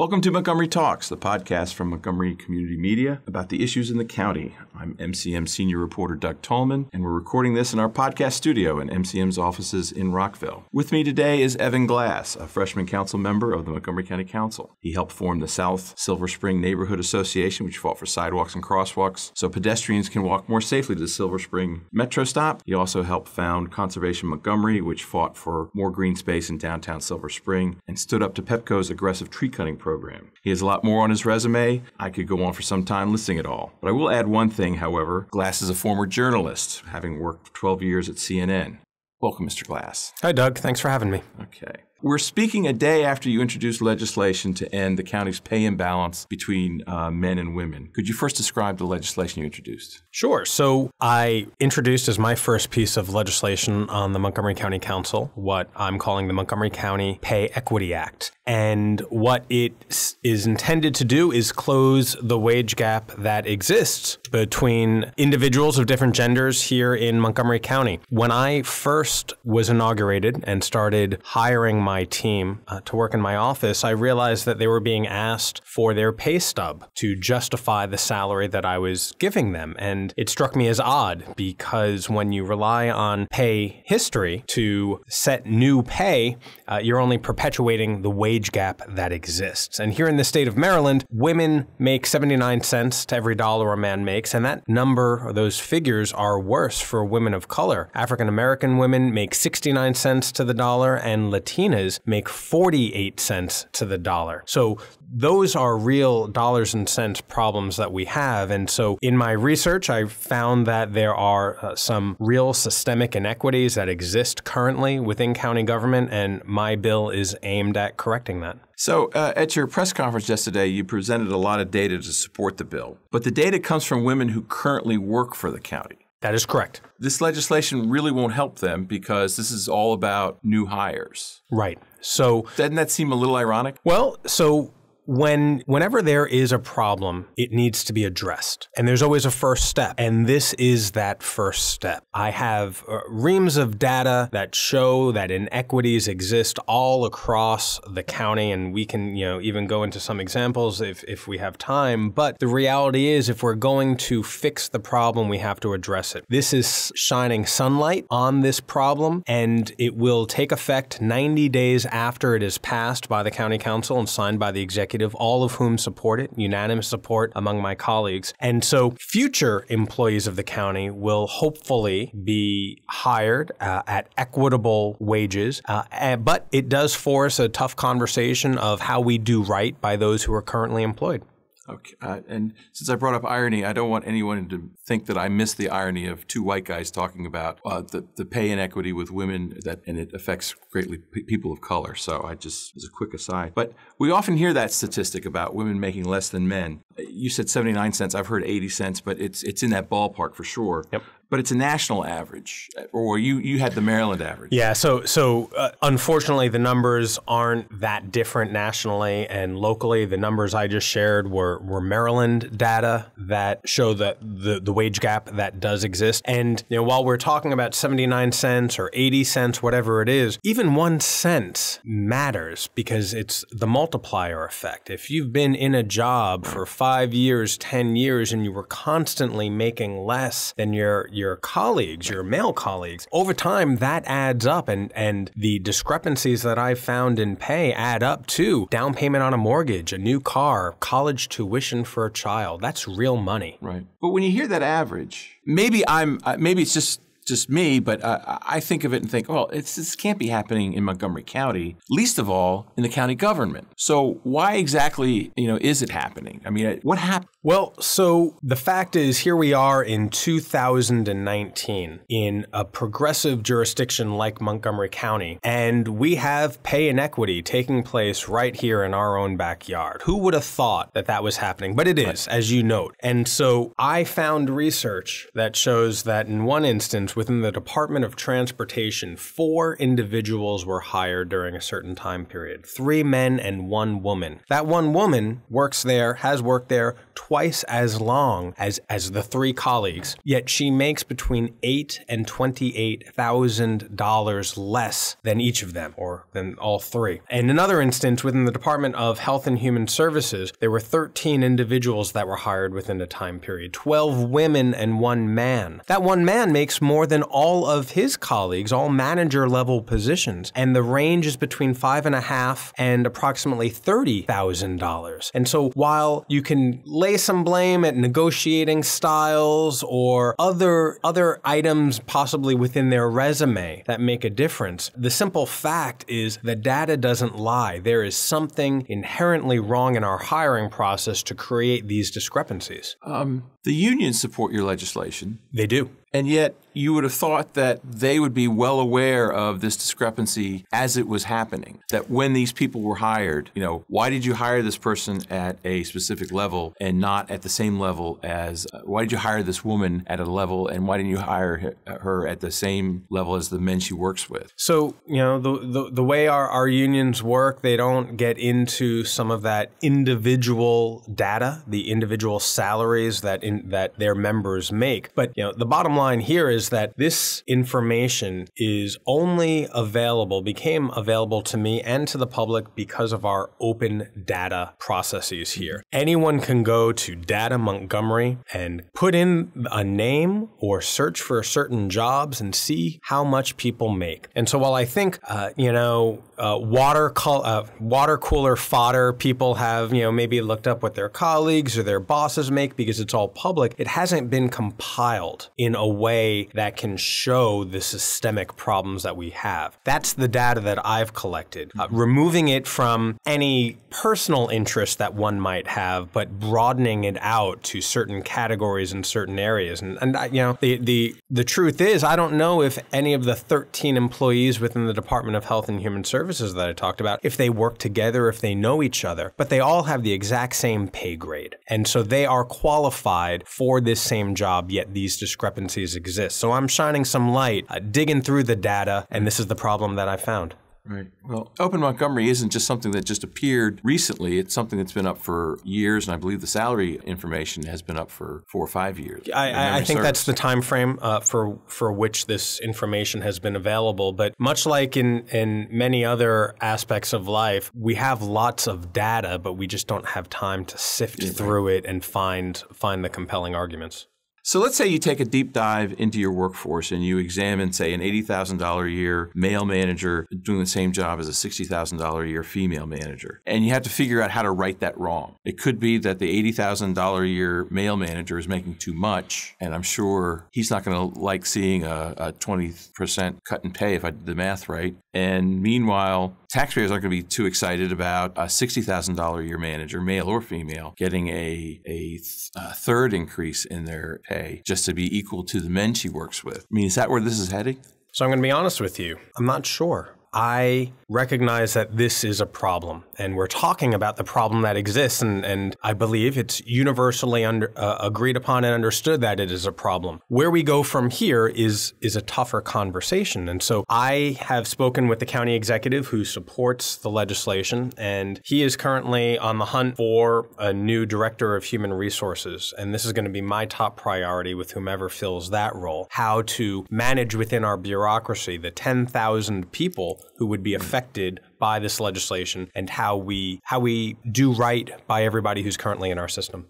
Welcome to Montgomery Talks, the podcast from Montgomery Community Media about the issues in the county. I'm MCM senior reporter Doug Tallman, and we're recording this in our podcast studio in MCM's offices in Rockville. With me today is Evan Glass, a freshman council member of the Montgomery County Council. He helped form the South Silver Spring Neighborhood Association, which fought for sidewalks and crosswalks so pedestrians can walk more safely to the Silver Spring Metro stop. He also helped found Conservation Montgomery, which fought for more green space in downtown Silver Spring and stood up to Pepco's aggressive tree cutting program program. He has a lot more on his resume. I could go on for some time listing it all. But I will add one thing, however. Glass is a former journalist, having worked 12 years at CNN. Welcome, Mr. Glass. Hi, Doug. Thanks for having me. Okay. We're speaking a day after you introduced legislation to end the county's pay imbalance between uh, men and women. Could you first describe the legislation you introduced? Sure. So, I introduced as my first piece of legislation on the Montgomery County Council what I'm calling the Montgomery County Pay Equity Act. And what it is intended to do is close the wage gap that exists between individuals of different genders here in Montgomery County. When I first was inaugurated and started hiring my team uh, to work in my office, I realized that they were being asked for their pay stub to justify the salary that I was giving them. And it struck me as odd because when you rely on pay history to set new pay, uh, you're only perpetuating the wage gap that exists. And here in the state of Maryland, women make 79 cents to every dollar a man makes, and that number, or those figures, are worse for women of color. African American women make 69 cents to the dollar, and Latinas make 48 cents to the dollar. So those are real dollars and cents problems that we have. And so in my research, I found that there are uh, some real systemic inequities that exist currently within county government, and my bill is aimed at correcting that. So, uh, at your press conference yesterday, you presented a lot of data to support the bill, but the data comes from women who currently work for the county. That is correct. This legislation really won't help them because this is all about new hires. Right. So, doesn't that seem a little ironic? Well, so when whenever there is a problem, it needs to be addressed. And there's always a first step. And this is that first step. I have uh, reams of data that show that inequities exist all across the county and we can, you know, even go into some examples if if we have time, but the reality is if we're going to fix the problem, we have to address it. This is shining sunlight on this problem and it will take effect 90 days after it is passed by the county council and signed by the executive executive, all of whom support it, unanimous support among my colleagues. And so future employees of the county will hopefully be hired uh, at equitable wages. Uh, but it does force a tough conversation of how we do right by those who are currently employed. Okay. Uh, and since I brought up irony, I don't want anyone to think that I miss the irony of two white guys talking about uh, the, the pay inequity with women that, and it affects greatly people of color. So I just, as a quick aside. But we often hear that statistic about women making less than men. You said 79 cents. I've heard 80 cents, but it's, it's in that ballpark for sure. Yep but it's a national average, or you you had the Maryland average. Yeah, so so uh, unfortunately, the numbers aren't that different nationally and locally. The numbers I just shared were were Maryland data that show that the the wage gap that does exist. And you know, while we're talking about seventy nine cents or eighty cents, whatever it is, even one cent matters because it's the multiplier effect. If you've been in a job for five years, ten years, and you were constantly making less than your your colleagues, your male colleagues, over time that adds up and, and the discrepancies that I've found in pay add up to down payment on a mortgage, a new car, college tuition for a child. That's real money. Right. But when you hear that average, maybe I'm uh, maybe it's just just me, but uh, I think of it and think, well, this can't be happening in Montgomery County, least of all in the county government. So why exactly, you know, is it happening? I mean, what happened? Well, so the fact is, here we are in 2019 in a progressive jurisdiction like Montgomery County, and we have pay inequity taking place right here in our own backyard. Who would have thought that that was happening? But it is, right. as you note. And so I found research that shows that in one instance, within the Department of Transportation, four individuals were hired during a certain time period three men and one woman. That one woman works there, has worked there twice as long as, as the three colleagues, yet she makes between eight and $28,000 less than each of them, or than all three. In another instance, within the Department of Health and Human Services, there were 13 individuals that were hired within a time period, 12 women and one man. That one man makes more than all of his colleagues, all manager level positions, and the range is between five and a half and approximately $30,000. And so while you can lay some blame at negotiating styles or other other items possibly within their resume that make a difference, the simple fact is the data doesn't lie. There is something inherently wrong in our hiring process to create these discrepancies. Um, the unions support your legislation. They do. And yet, you would have thought that they would be well aware of this discrepancy as it was happening. That when these people were hired, you know, why did you hire this person at a specific level and not at the same level as, uh, why did you hire this woman at a level and why didn't you hire her at the same level as the men she works with? So, you know, the, the, the way our, our unions work, they don't get into some of that individual data, the individual salaries that, in, that their members make. But, you know, the bottom line here is that this information is only available, became available to me and to the public because of our open data processes here. Anyone can go to Data Montgomery and put in a name or search for certain jobs and see how much people make. And so while I think, uh, you know, uh, water uh, water cooler fodder. People have you know maybe looked up what their colleagues or their bosses make because it's all public. It hasn't been compiled in a way that can show the systemic problems that we have. That's the data that I've collected. Uh, removing it from any personal interest that one might have, but broadening it out to certain categories and certain areas. And, and you know the the the truth is, I don't know if any of the 13 employees within the Department of Health and Human services that I talked about, if they work together, if they know each other, but they all have the exact same pay grade. And so they are qualified for this same job, yet these discrepancies exist. So I'm shining some light, uh, digging through the data, and this is the problem that I found. Right. Well, Open Montgomery isn't just something that just appeared recently. It's something that's been up for years, and I believe the salary information has been up for four or five years. I, I think service. that's the time frame uh, for for which this information has been available. But much like in in many other aspects of life, we have lots of data, but we just don't have time to sift yeah, through it and find find the compelling arguments. So let's say you take a deep dive into your workforce and you examine, say, an $80,000 a year male manager doing the same job as a $60,000 a year female manager. And you have to figure out how to right that wrong. It could be that the $80,000 a year male manager is making too much, and I'm sure he's not going to like seeing a, a 20% cut in pay if I did the math right. And meanwhile, taxpayers aren't going to be too excited about a $60,000 a year manager, male or female, getting a, a, th- a third increase in their pay just to be equal to the men she works with. I mean, is that where this is heading? So I'm going to be honest with you. I'm not sure. I recognize that this is a problem, and we're talking about the problem that exists, and, and I believe it's universally under, uh, agreed upon and understood that it is a problem. Where we go from here is is a tougher conversation, and so I have spoken with the county executive who supports the legislation, and he is currently on the hunt for a new director of human resources, and this is going to be my top priority with whomever fills that role: how to manage within our bureaucracy the 10,000 people who would be affected by this legislation and how we how we do right by everybody who's currently in our system.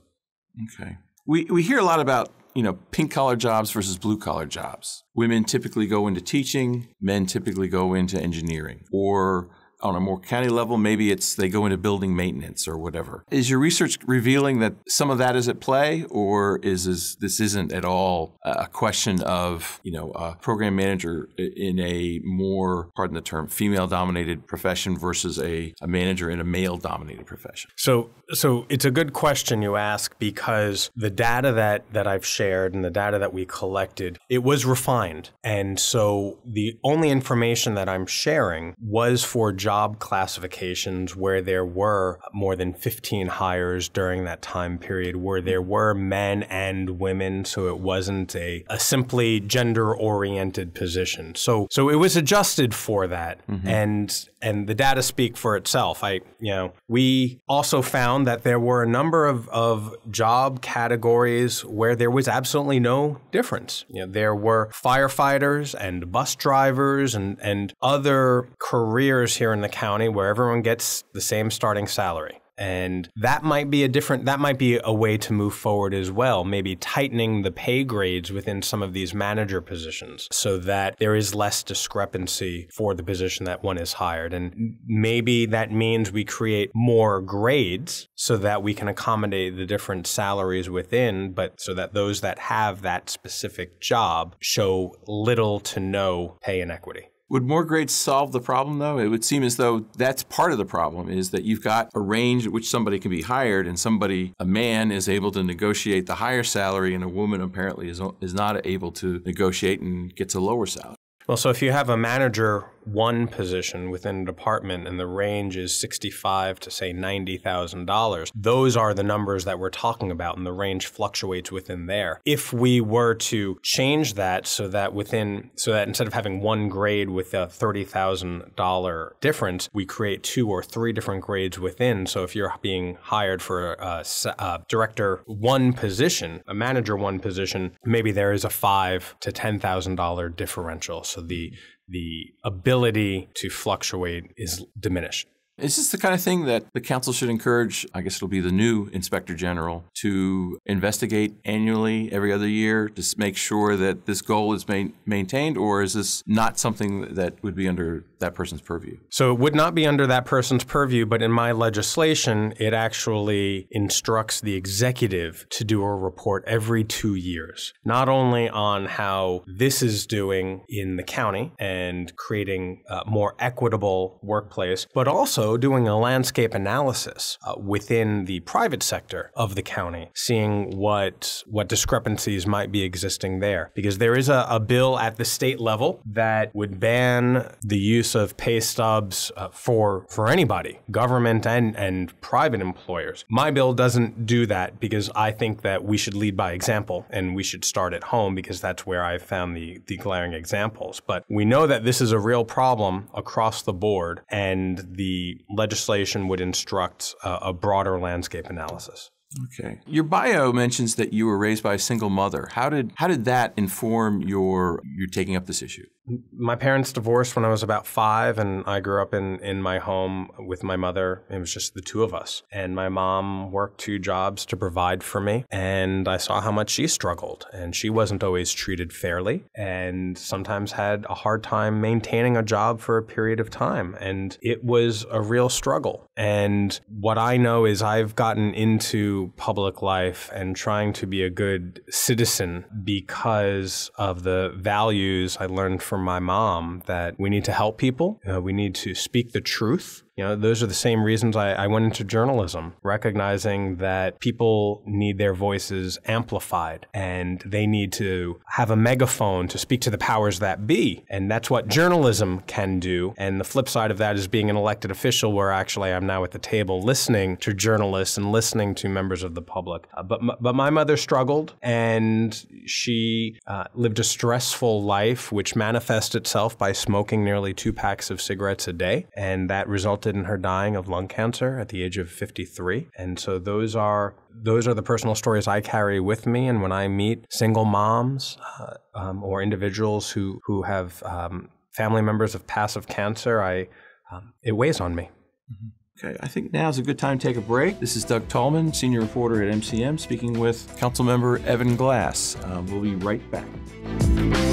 Okay. We we hear a lot about you know, pink collar jobs versus blue collar jobs. Women typically go into teaching, men typically go into engineering. Or on a more county level, maybe it's they go into building maintenance or whatever. Is your research revealing that some of that is at play, or is, is this isn't at all a question of you know a program manager in a more, pardon the term, female-dominated profession versus a, a manager in a male-dominated profession? So, so it's a good question you ask because the data that that I've shared and the data that we collected, it was refined, and so the only information that I'm sharing was for jobs job classifications where there were more than 15 hires during that time period, where there were men and women, so it wasn't a, a simply gender oriented position. So so it was adjusted for that. Mm-hmm. And and the data speak for itself. I, you know, we also found that there were a number of, of job categories where there was absolutely no difference. You know, there were firefighters and bus drivers and, and other careers here in the county where everyone gets the same starting salary. And that might be a different, that might be a way to move forward as well. Maybe tightening the pay grades within some of these manager positions so that there is less discrepancy for the position that one is hired. And maybe that means we create more grades so that we can accommodate the different salaries within, but so that those that have that specific job show little to no pay inequity. Would more grades solve the problem, though? It would seem as though that's part of the problem is that you've got a range at which somebody can be hired, and somebody, a man, is able to negotiate the higher salary, and a woman apparently is, is not able to negotiate and gets a lower salary. Well, so if you have a manager one position within a department and the range is 65 to say $90,000, those are the numbers that we're talking about and the range fluctuates within there. If we were to change that so that within so that instead of having one grade with a $30,000 difference, we create two or three different grades within. So if you're being hired for a, a director one position, a manager one position, maybe there is a 5 to $10,000 differential. So the the ability to fluctuate is diminished. Is this the kind of thing that the council should encourage? I guess it'll be the new inspector general to investigate annually every other year to make sure that this goal is main, maintained, or is this not something that would be under that person's purview? So it would not be under that person's purview, but in my legislation, it actually instructs the executive to do a report every two years, not only on how this is doing in the county and creating a more equitable workplace, but also doing a landscape analysis uh, within the private sector of the county, seeing what what discrepancies might be existing there. Because there is a, a bill at the state level that would ban the use of pay stubs uh, for for anybody, government and and private employers. My bill doesn't do that because I think that we should lead by example and we should start at home because that's where I've found the the glaring examples. But we know that this is a real problem across the board and the legislation would instruct a, a broader landscape analysis. Okay. Your bio mentions that you were raised by a single mother. How did how did that inform your your taking up this issue? My parents divorced when I was about five, and I grew up in, in my home with my mother. It was just the two of us. And my mom worked two jobs to provide for me. And I saw how much she struggled. And she wasn't always treated fairly and sometimes had a hard time maintaining a job for a period of time. And it was a real struggle. And what I know is I've gotten into public life and trying to be a good citizen because of the values I learned from my mom that we need to help people, uh, we need to speak the truth, you know, those are the same reasons I, I, went into journalism, recognizing that people need their voices amplified and they need to have a megaphone to speak to the powers that be. And that's what journalism can do. And the flip side of that is being an elected official, where actually I'm now at the table listening to journalists and listening to members of the public. Uh, but, but my mother struggled and she uh, lived a stressful life, which manifests itself by smoking nearly two packs of cigarettes a day. And that resulted resulted in her dying of lung cancer at the age of 53. And so those are those are the personal stories I carry with me. And when I meet single moms uh, um, or individuals who who have um, family members of passive cancer, I um, it weighs on me. Mm-hmm. Okay, I think now is a good time to take a break. This is Doug Tallman, senior reporter at MCM, speaking with Councilmember Evan Glass. Um, we'll be right back.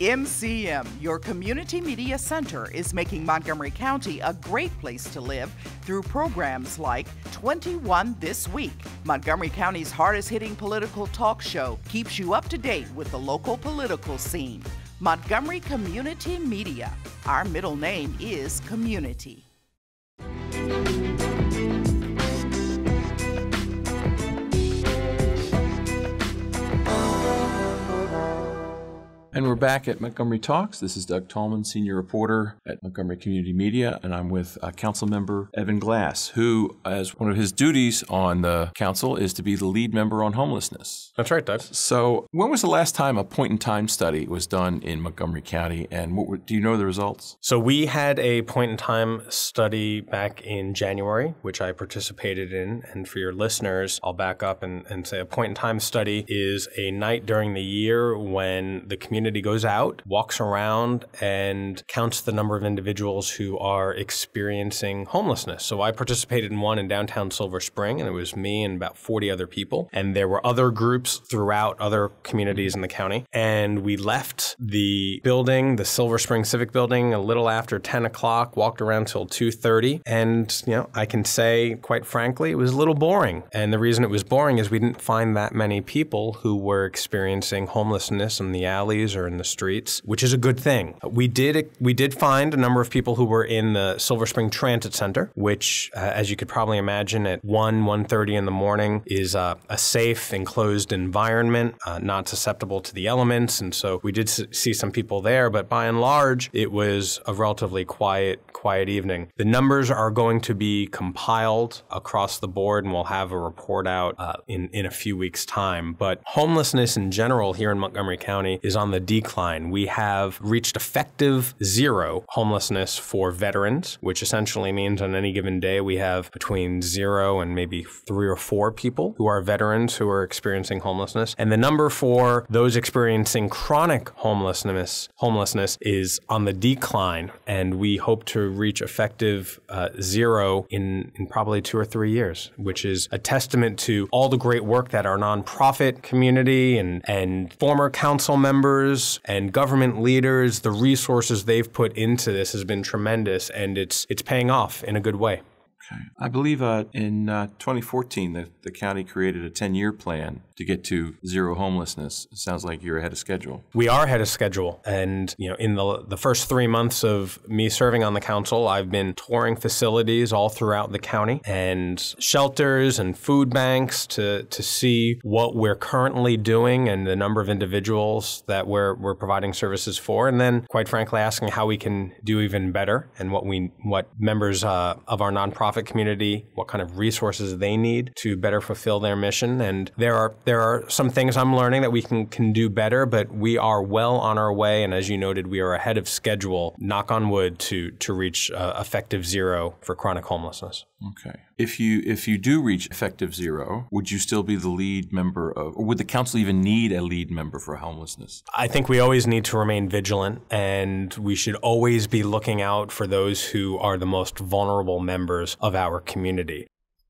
MCM, your community media center, is making Montgomery County a great place to live through programs like 21 This Week. Montgomery County's hardest hitting political talk show keeps you up to date with the local political scene. Montgomery Community Media. Our middle name is Community. And we're back at Montgomery Talks. This is Doug Tallman, senior reporter at Montgomery Community Media, and I'm with uh, Council Member Evan Glass, who, as one of his duties on the council, is to be the lead member on homelessness. That's right, Doug. So, when was the last time a point in time study was done in Montgomery County, and what were, do you know the results? So, we had a point in time study back in January, which I participated in. And for your listeners, I'll back up and, and say a point in time study is a night during the year when the community community goes out, walks around, and counts the number of individuals who are experiencing homelessness. So I participated in one in downtown Silver Spring, and it was me and about 40 other people. And there were other groups throughout other communities in the county. And we left the building, the Silver Spring Civic Building, a little after 10 o'clock, walked around till 2.30. And, you know, I can say, quite frankly, it was a little boring. And the reason it was boring is we didn't find that many people who were experiencing homelessness in the alleys or in the streets, which is a good thing. We did we did find a number of people who were in the Silver Spring Transit Center, which, uh, as you could probably imagine, at one 1:30 in the morning is uh, a safe, enclosed environment, uh, not susceptible to the elements, and so we did see some people there. But by and large, it was a relatively quiet quiet evening. The numbers are going to be compiled across the board, and we'll have a report out uh, in in a few weeks' time. But homelessness in general here in Montgomery County is on the decline. We have reached effective zero homelessness for veterans, which essentially means on any given day we have between zero and maybe three or four people who are veterans who are experiencing homelessness. And the number for those experiencing chronic homelessness homelessness is on the decline, and we hope to reach effective uh, zero in, in probably two or three years, which is a testament to all the great work that our nonprofit community and, and former council members and government leaders, the resources they've put into this has been tremendous, and it's, it's paying off in a good way. Okay. I believe uh, in uh, 2014, the, the county created a 10 year plan to get to zero homelessness. It sounds like you're ahead of schedule. We are ahead of schedule. And, you know, in the, the first three months of me serving on the council, I've been touring facilities all throughout the county and shelters and food banks to, to see what we're currently doing and the number of individuals that we're, we're providing services for. And then, quite frankly, asking how we can do even better and what we, what members uh, of our nonprofit community, what kind of resources they need to better fulfill their mission. And there are there are some things I'm learning that we can, can do better, but we are well on our way. And as you noted, we are ahead of schedule, knock on wood, to, to reach uh, effective zero for chronic homelessness. Okay. If you if you do reach effective zero, would you still be the lead member of, or would the council even need a lead member for homelessness? I think we always need to remain vigilant, and we should always be looking out for those who are the most vulnerable members of our community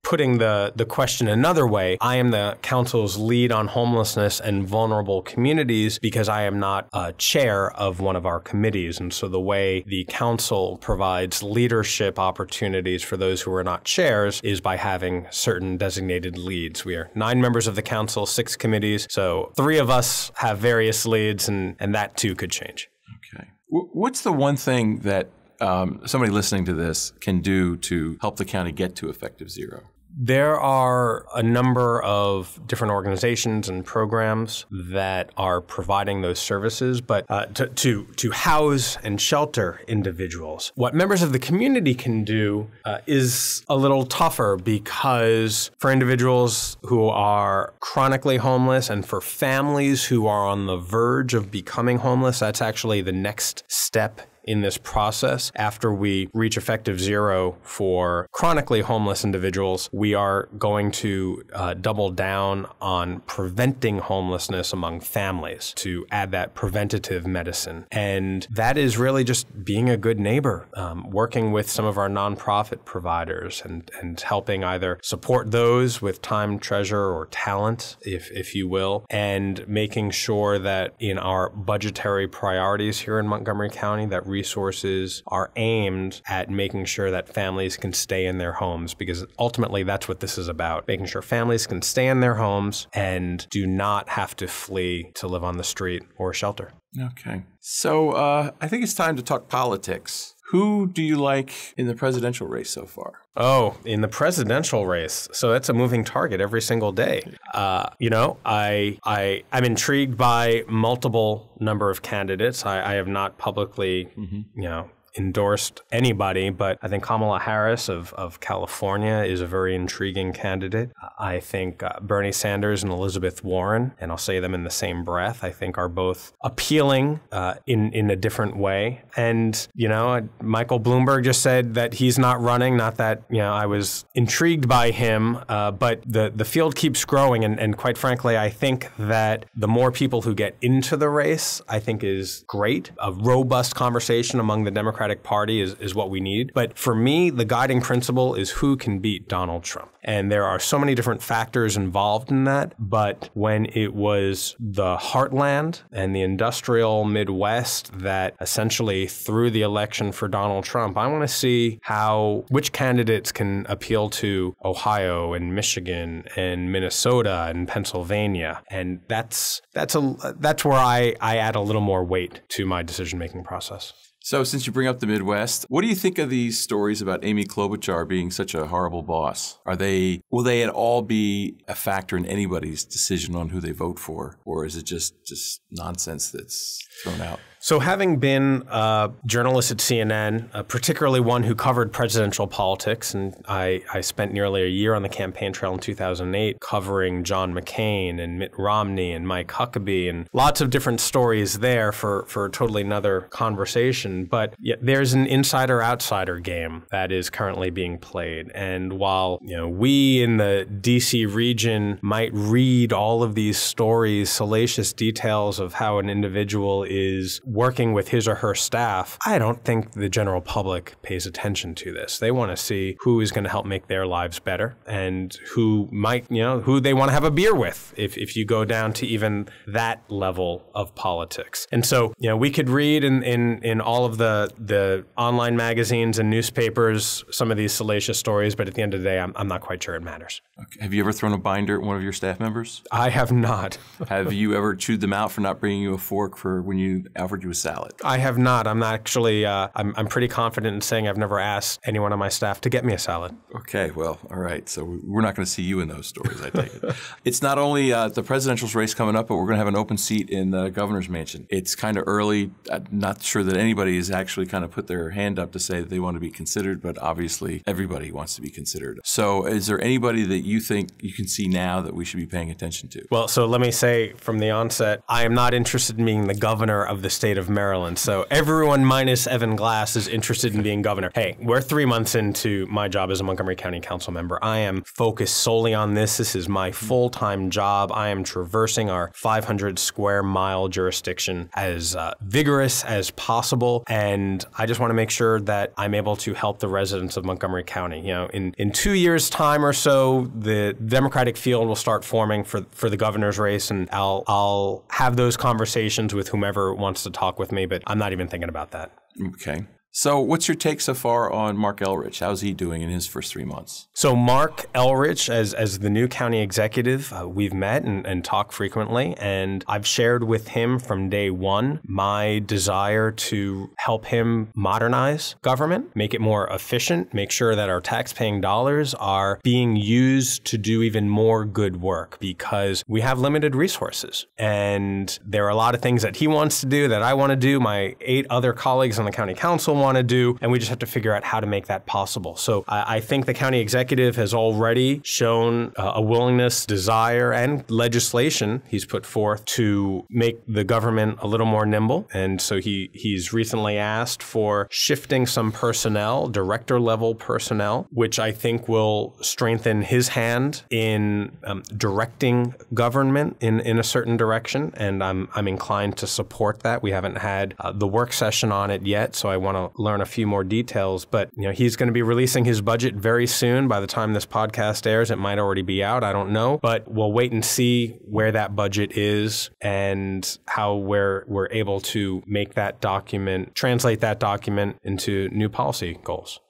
putting the, the question another way, I am the council's lead on homelessness and vulnerable communities because I am not a chair of one of our committees. And so the way the council provides leadership opportunities for those who are not chairs is by having certain designated leads. We are nine members of the council, six committees. So three of us have various leads, and, and that too could change. Okay. What's the one thing that um, somebody listening to this can do to help the county get to effective zero? There are a number of different organizations and programs that are providing those services, but uh, to, to, to house and shelter individuals. What members of the community can do uh, is a little tougher because for individuals who are chronically homeless and for families who are on the verge of becoming homeless, that's actually the next step in this process. After we reach effective zero for chronically homeless individuals, we are going to uh, double down on preventing homelessness among families to add that preventative medicine. And that is really just being a good neighbor, um, working with some of our nonprofit providers and, and helping either support those with time, treasure, or talent, if, if you will, and making sure that in our budgetary priorities here in Montgomery County that resources are aimed at making sure that families can stay in their homes because ultimately that's what this is about making sure families can stay in their homes and do not have to flee to live on the street or shelter. Okay. So uh, I think it's time to talk politics. Who do you like in the presidential race so far? Oh, in the presidential race, so that's a moving target every single day. Uh, you know, I I I'm intrigued by multiple number of candidates. I, I have not publicly, mm-hmm. you know, endorsed anybody, but I think Kamala Harris of, of California is a very intriguing candidate. I think uh, Bernie Sanders and Elizabeth Warren, and I'll say them in the same breath, I think are both appealing uh, in, in a different way. And, you know, Michael Bloomberg just said that he's not running, not that, you know, I was intrigued by him, uh, but the, the field keeps growing. And, and quite frankly, I think that the more people who get into the race, I think is great. A robust conversation among the Democratic Democratic Party is, is what we need. But for me, the guiding principle is who can beat Donald Trump. And there are so many different factors involved in that. But when it was the heartland and the industrial Midwest that essentially threw the election for Donald Trump, I want to see how which candidates can appeal to Ohio and Michigan and Minnesota and Pennsylvania. And that's that's a that's where I, I add a little more weight to my decision making process. So, since you bring up the Midwest, what do you think of these stories about Amy Klobuchar being such a horrible boss? Are they will they at all be a factor in anybody's decision on who they vote for, or is it just just nonsense that's thrown out? So, having been a journalist at CNN, uh, particularly one who covered presidential politics, and I, I, spent nearly a year on the campaign trail in 2008 covering John McCain and Mitt Romney and Mike Huckabee, and lots of different stories there for, for totally another conversation. But there's an insider outsider game that is currently being played. And while you know we in the DC region might read all of these stories, salacious details of how an individual is working with his or her staff, I don't think the general public pays attention to this. They want to see who is going to help make their lives better and who might, you know, who they want to have a beer with if, if you go down to even that level of politics. And so, you know, we could read in, in, in all of the, the online magazines and newspapers some of these salacious stories, but at the end of the day, I'm, I'm not quite sure it matters. Okay. Have you ever thrown a binder at one of your staff members? I have not. have you ever chewed them out for not bringing you a fork for when you offered you a salad? I have not. I'm actually, uh, I'm, I'm pretty confident in saying I've never asked anyone on my staff to get me a salad. Okay, well, all right. So we're not going to see you in those stories, I take it. it's not only uh, the presidential race coming up, but we're going to have an open seat in the governor's mansion. It's kind of early. I'm not sure that anybody has actually kind of put their hand up to say that they want to be considered, but obviously everybody wants to be considered. So is there anybody that you think you can see now that we should be paying attention to? Well, so let me say from the onset, I am not interested in being the governor of the state of Maryland. So everyone minus Evan Glass is interested in being governor. Hey, we're three months into my job as a Montgomery County Council member. I am focused solely on this. This is my full time job. I am traversing our 500 square mile jurisdiction as uh, vigorous as possible. And I just want to make sure that I'm able to help the residents of Montgomery County. You know, in, in two years' time or so, the Democratic field will start forming for, for the governor's race, and I'll, I'll have those conversations with whomever wants to talk with me, but I'm not even thinking about that. Okay. So, what's your take so far on Marc Elrich? How's he doing in his first three months? So, Marc Elrich, as, as the new county executive, uh, we've met and, and talked frequently, and I've shared with him from day one my desire to help him modernize government, make it more efficient, make sure that our tax-paying dollars are being used to do even more good work because we have limited resources. And there are a lot of things that he wants to do that I want to do. My eight other colleagues on the county council want to do, and we just have to figure out how to make that possible. So I, I think the county executive has already shown uh, a willingness, desire, and legislation he's put forth to make the government a little more nimble. And so he he's recently asked for shifting some personnel, director level personnel, which I think will strengthen his hand in um, directing government in, in a certain direction. And I'm, I'm inclined to support that. We haven't had uh, the work session on it yet, so I want to learn a few more details. But you know, he's going to be releasing his budget very soon. By the time this podcast airs, it might already be out. I don't know, but we'll wait and see where that budget is and how we're we're able to make that document, translate that document into new policy goals.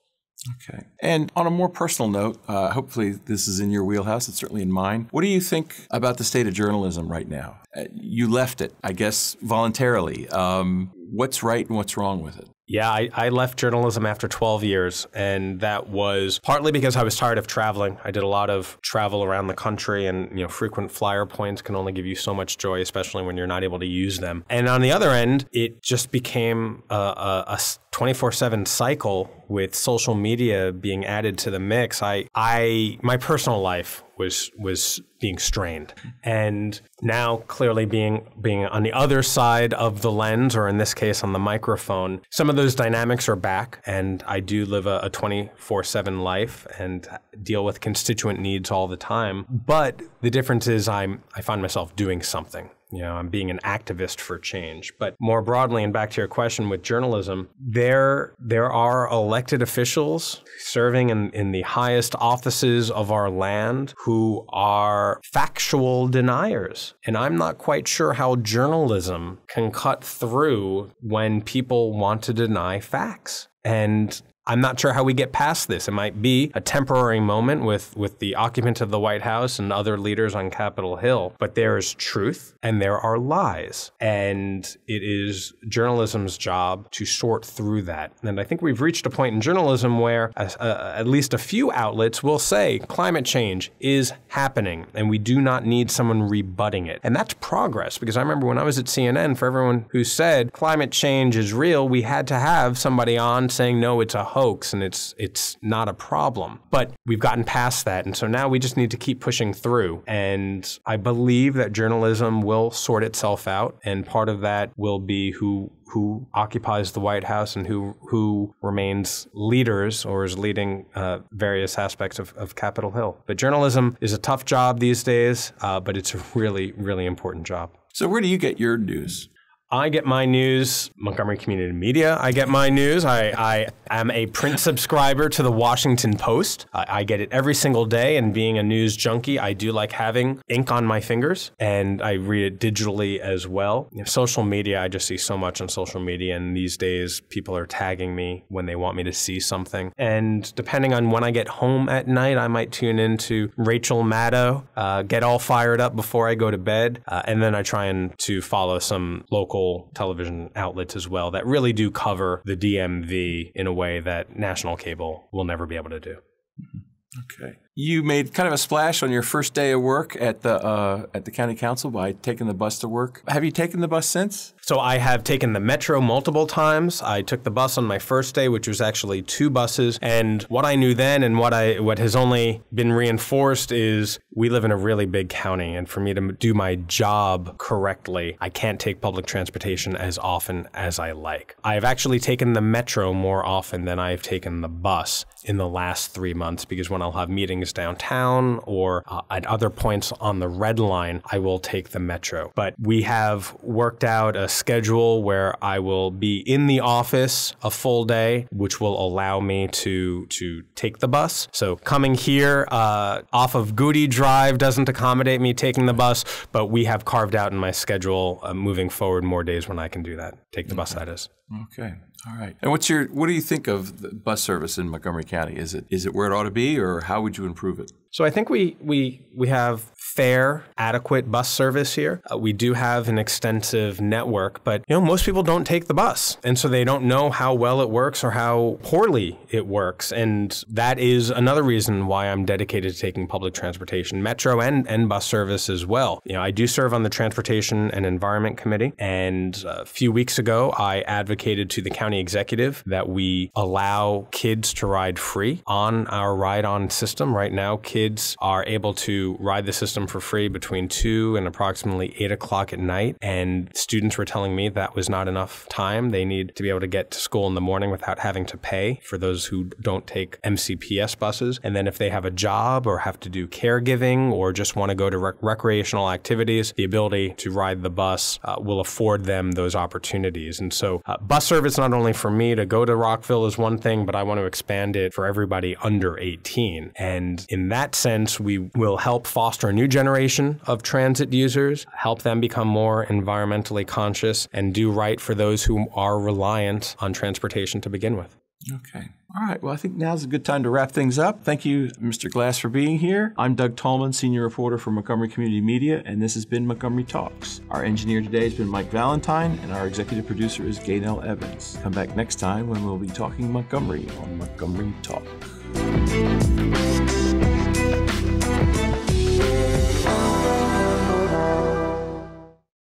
Okay. And on a more personal note, uh, hopefully this is in your wheelhouse. It's certainly in mine. What do you think about the state of journalism right now? Uh, you left it, I guess, voluntarily. Um, what's right and what's wrong with it? Yeah, I, I, left journalism after 12 years, and that was partly because I was tired of traveling. I did a lot of travel around the country, and you know, frequent flyer points can only give you so much joy, especially when you're not able to use them. And on the other end, it just became a, a, a 24/7 cycle with social media being added to the mix. I I my personal life was was being strained. And now clearly being being on the other side of the lens or in this case on the microphone, some of those dynamics are back and I do live a 24/7 life and deal with constituent needs all the time. But the difference is I'm I find myself doing something you know, I'm being an activist for change. But more broadly, and back to your question with journalism, there there are elected officials serving in, in the highest offices of our land who are factual deniers. And I'm not quite sure how journalism can cut through when people want to deny facts. And I'm not sure how we get past this. It might be a temporary moment with, with the occupant of the White House and other leaders on Capitol Hill, but there is truth and there are lies. And it is journalism's job to sort through that. And I think we've reached a point in journalism where uh, uh, at least a few outlets will say climate change is happening and we do not need someone rebutting it. And that's progress because I remember when I was at CNN, for everyone who said climate change is real, we had to have somebody on saying, no, it's a hoax and it's it's not a problem. But we've gotten past that, and so now we just need to keep pushing through. And I believe that journalism will sort itself out, and part of that will be who who occupies the White House and who who remains leaders or is leading uh, various aspects of, of Capitol Hill. But journalism is a tough job these days, uh, but it's a really really important job. So where do you get your news? I get my news, Montgomery Community Media. I get my news. I, I am a print subscriber to the Washington Post. I, I, get it every single day. And being a news junkie, I do like having ink on my fingers and I read it digitally as well. Social media, I just see so much on social media. And these days, people are tagging me when they want me to see something. And depending on when I get home at night, I might tune into Rachel Maddow, uh, get all fired up before I go to bed. Uh, and then I try and to follow some local local television outlets as well that really do cover the DMV in a way that national cable will never be able to do. Mm-hmm. Okay. You made kind of a splash on your first day of work at the uh, at the county council by taking the bus to work. Have you taken the bus since? So I have taken the metro multiple times. I took the bus on my first day, which was actually two buses. And what I knew then, and what I what has only been reinforced, is we live in a really big county, and for me to do my job correctly, I can't take public transportation as often as I like. I have actually taken the metro more often than I have taken the bus in the last three months because when I'll have meetings downtown or uh, at other points on the red line, I will take the metro. But we have worked out a schedule where I will be in the office a full day, which will allow me to to take the bus. So coming here uh, off of Gude Drive doesn't accommodate me taking the bus, but we have carved out in my schedule uh, moving forward more days when I can do that. Take the okay. bus, that is. Okay. All right. And what's your what do you think of the bus service in Montgomery County? Is it is it where it ought to be, or how would you improve it? So I think we we we have fair, adequate bus service here. Uh, we do have an extensive network, but you know most people don't take the bus, and so they don't know how well it works or how poorly it works. And that is another reason why I'm dedicated to taking public transportation, metro and and bus service as well. You know, I do serve on the Transportation and Environment Committee, and a few weeks ago I advocated to the county executive that we allow kids to ride free on our ride-on system. Right now, kids are able to ride the system for free between 2 and approximately 8 o'clock at night. And students were telling me that was not enough time. They need to be able to get to school in the morning without having to pay for those who don't take MCPS buses. And then if they have a job or have to do caregiving or just want to go to rec- recreational activities, the ability to ride the bus uh, will afford them those opportunities. And so, uh, bus service not only for me to go to Rockville is one thing, but I want to expand it for everybody under 18. And in that sense, we will help foster a new generation of transit users, help them become more environmentally conscious, and do right for those who are reliant on transportation to begin with. Okay. All right. Well, I think now's a good time to wrap things up. Thank you, Mr. Glass, for being here. I'm Doug Tallman, senior reporter for Montgomery Community Media, and this has been Montgomery Talks. Our engineer today has been Mike Valentine, and our executive producer is Gaynell Evans. Come back next time when we'll be talking Montgomery on Montgomery Talk.